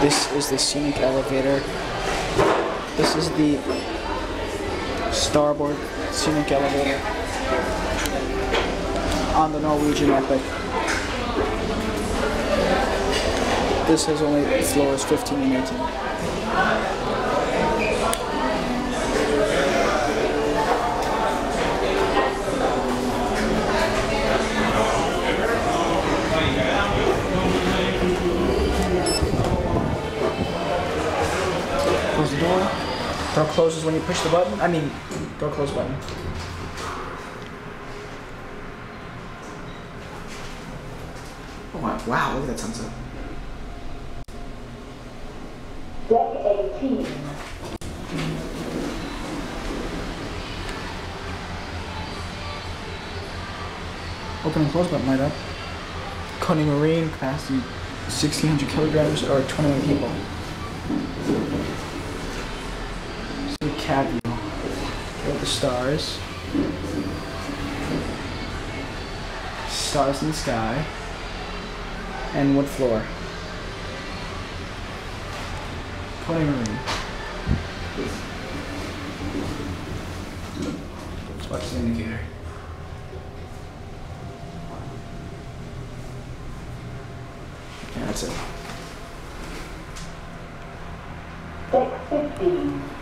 This is the scenic elevator. This is the starboard scenic elevator on the Norwegian Epic. This has only floors 15 and 18. Close the door. Door closes when you push the button. I mean, door close button. Oh wow, wow, look at that sunset. Deck 18. Open and close button light up. Kone Marine, capacity 1600 kilograms or 21 people. Cab view. Are the stars. Stars in the sky. And wood floor. Kone Marine. Let's watch the indicator. Yeah, that's it. Deck 15.